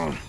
Ugh.